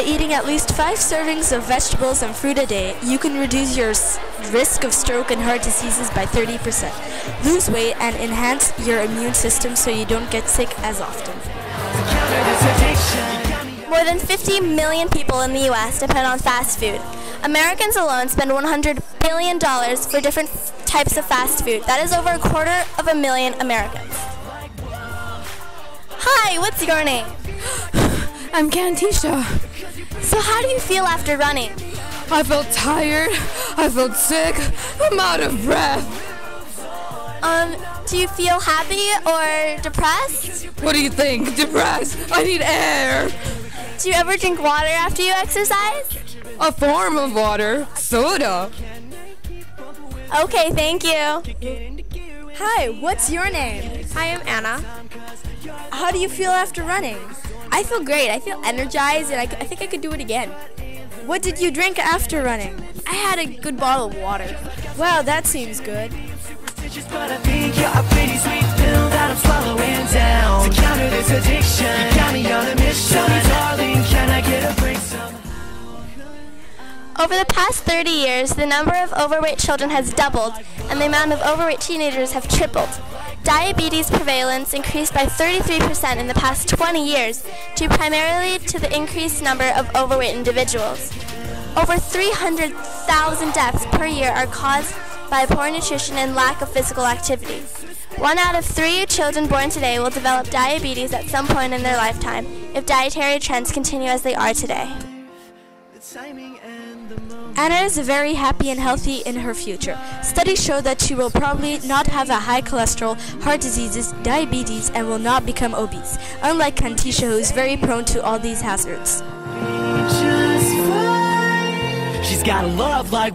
By eating at least five servings of vegetables and fruit a day, you can reduce your risk of stroke and heart diseases by 30%. Lose weight and enhance your immune system so you don't get sick as often. More than 50 million people in the U.S. depend on fast food. Americans alone spend $100 billion for different types of fast food. That is over a quarter of a million Americans. Hi, what's your name? I'm Kanticha. So how do you feel after running? I felt tired. I felt sick. I'm out of breath. Um, do you feel happy or depressed? What do you think? Depressed. I need air. Do you ever drink water after you exercise? A form of water. Soda. Okay, thank you. Hi, what's your name? Hi, I'm Anna. How do you feel after running? I feel great. I feel energized, and I, I think I could do it again. What did you drink after running? I had a good bottle of water. Wow, that seems good. But I think you're a pretty sweet pill that I'm swallowing down To counter this addiction, you got me on a mission Tell me darling, can I get a break somehow? Over the past 30 years, the number of overweight children has doubled, and the amount of overweight teenagers have tripled. Diabetes prevalence increased by 33% in the past 20 years, due primarily to the increased number of overweight individuals. Over 300,000 deaths per year are caused by poor nutrition and lack of physical activity. One out of three children born today will develop diabetes at some point in their lifetime if dietary trends continue as they are today. Anna is very happy and healthy in her future. Studies show that she will probably not have a high cholesterol, heart diseases, diabetes, and will not become obese, unlike Kanticha who is very prone to all these hazards. She's got a love like